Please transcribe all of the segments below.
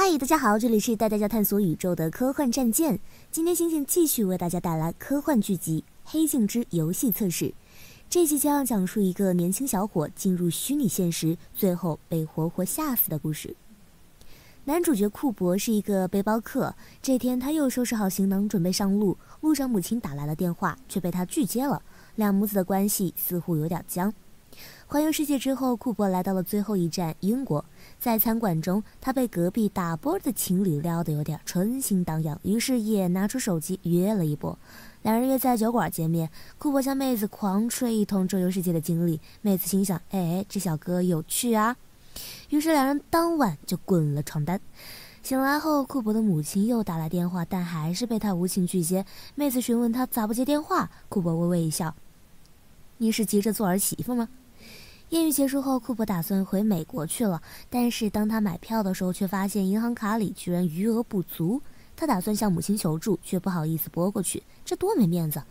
嗨，大家好，这里是带大家探索宇宙的科幻战舰。今天星星继续为大家带来科幻剧集《黑镜之游戏测试》。这集将要讲述一个年轻小伙进入虚拟现实，最后被活活吓死的故事。男主角库珀是一个背包客，这天他又收拾好行囊准备上路，路上母亲打来了电话，却被他拒接了。两母子的关系似乎有点僵。环游世界之后，库珀来到了最后一站英国。在餐馆中，他被隔壁打波的情侣撩得有点春心荡漾，于是也拿出手机约了一波。两人约在酒馆见面，库珀向妹子狂吹一通周游世界的经历。妹子心想：“哎，这小哥有趣啊！”于是两人当晚就滚了床单。醒来后，库珀的母亲又打来电话，但还是被他无情拒接。妹子询问他咋不接电话，库珀微微一笑：“你是急着做儿媳妇吗？”艳遇结束后，库珀打算回美国去了。但是当他买票的时候，却发现银行卡里居然余额不足。他打算向母亲求助，却不好意思拨过去，这多没面子！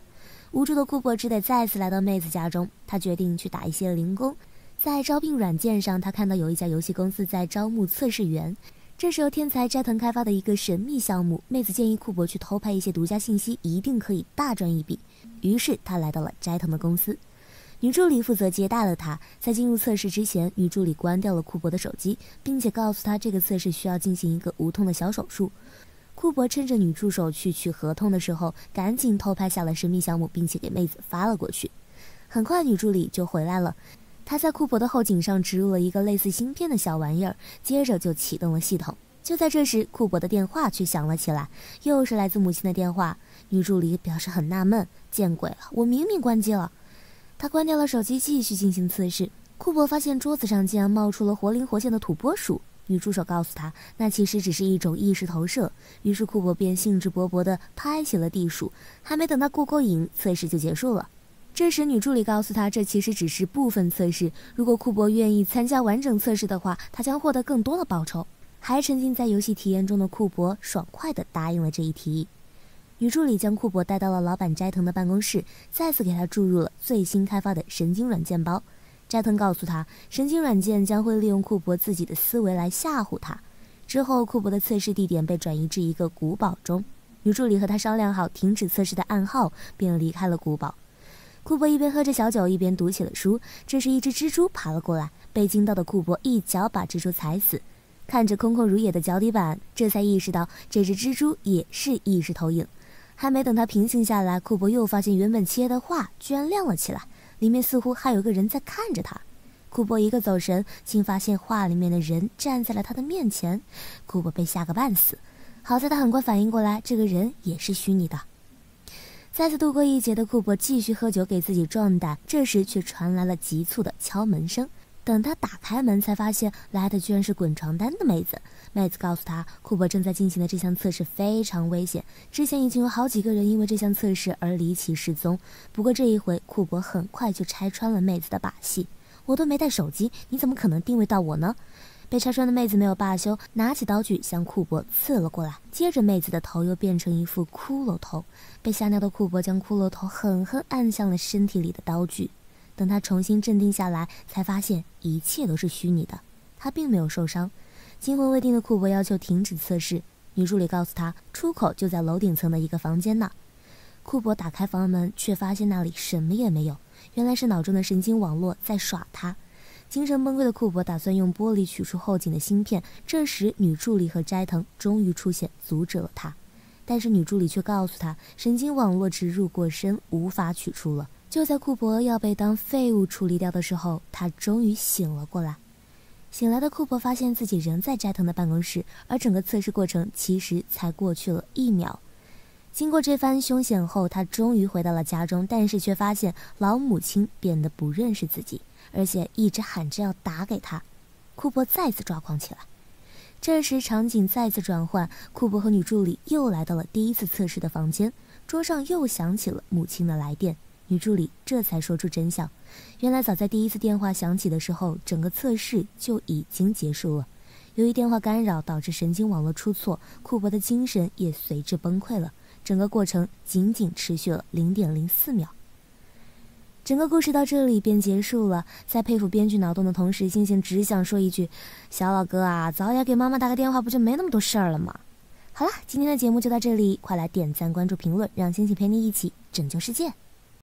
无助的库珀只得再次来到妹子家中。他决定去打一些零工。在招聘软件上，他看到有一家游戏公司在招募测试员，这是由天才斋藤开发的一个神秘项目。妹子建议库珀去偷拍一些独家信息，一定可以大赚一笔。于是他来到了斋藤的公司。女助理负责接待了他。在进入测试之前，女助理关掉了库珀的手机，并且告诉他这个测试需要进行一个无痛的小手术。库珀趁着女助手去取合同的时候，赶紧偷拍下了神秘项目，并且给妹子发了过去。很快，女助理就回来了。她在库珀的后颈上植入了一个类似芯片的小玩意儿，接着就启动了系统。就在这时，库珀的电话却响了起来，又是来自母亲的电话。女助理表示很纳闷：“见鬼了，我明明关机了。”他关掉了手机，继续进行测试。库珀发现桌子上竟然冒出了活灵活现的土拨鼠。女助手告诉他，那其实只是一种意识投射。于是库珀便兴致勃勃地拍起了地鼠。还没等他过过瘾，测试就结束了。这时，女助理告诉他，这其实只是部分测试。如果库珀愿意参加完整测试的话，他将获得更多的报酬。还沉浸在游戏体验中的库珀爽快地答应了这一提议。女助理将库珀带到了老板斋藤的办公室，再次给他注入了最新开发的神经软件包。斋藤告诉他，神经软件将会利用库珀自己的思维来吓唬他。之后，库珀的测试地点被转移至一个古堡中。女助理和他商量好停止测试的暗号，便离开了古堡。库珀一边喝着小酒，一边读起了书。这时，一只蜘蛛爬了过来，被惊到的库珀一脚把蜘蛛踩死。看着空空如也的脚底板，这才意识到这只蜘蛛也是意识投影。还没等他平静下来，库珀又发现原本切的画居然亮了起来，里面似乎还有个人在看着他。库珀一个走神，竟发现画里面的人站在了他的面前。库珀被吓个半死，好在他很快反应过来，这个人也是虚拟的。再次度过一劫的库珀继续喝酒给自己壮胆，这时却传来了急促的敲门声。等他打开门，才发现来的居然是滚床单的妹子。妹子告诉他，库珀正在进行的这项测试非常危险，之前已经有好几个人因为这项测试而离奇失踪。不过这一回，库珀很快就拆穿了妹子的把戏。我都没带手机，你怎么可能定位到我呢？被拆穿的妹子没有罢休，拿起刀具向库珀刺了过来。接着，妹子的头又变成一副骷髅头。被吓尿的库珀将骷髅头狠狠按向了身体里的刀具。等他重新镇定下来，才发现一切都是虚拟的，他并没有受伤。惊魂未定的库珀要求停止测试，女助理告诉他，出口就在楼顶层的一个房间那。库珀打开房门，却发现那里什么也没有，原来是脑中的神经网络在耍他。精神崩溃的库珀打算用玻璃取出后颈的芯片，这时女助理和斋藤终于出现，阻止了他。但是女助理却告诉他，神经网络植入过深，无法取出了。就在库珀要被当废物处理掉的时候，他终于醒了过来。醒来的库珀发现自己仍在斋藤的办公室，而整个测试过程其实才过去了一秒。经过这番凶险后，他终于回到了家中，但是却发现老母亲变得不认识自己，而且一直喊着要打给他。库珀再次抓狂起来。这时场景再次转换，库珀和女助理又来到了第一次测试的房间，桌上又响起了母亲的来电。女助理这才说出真相，原来早在第一次电话响起的时候，整个测试就已经结束了。由于电话干扰导致神经网络出错，库珀的精神也随之崩溃了。整个过程仅仅持续了零点零四秒。整个故事到这里便结束了。在佩服编剧脑洞的同时，星星只想说一句：小老哥啊，早点给妈妈打个电话，不就没那么多事儿了吗？好了，今天的节目就到这里，快来点赞、关注、评论，让星星陪你一起拯救世界。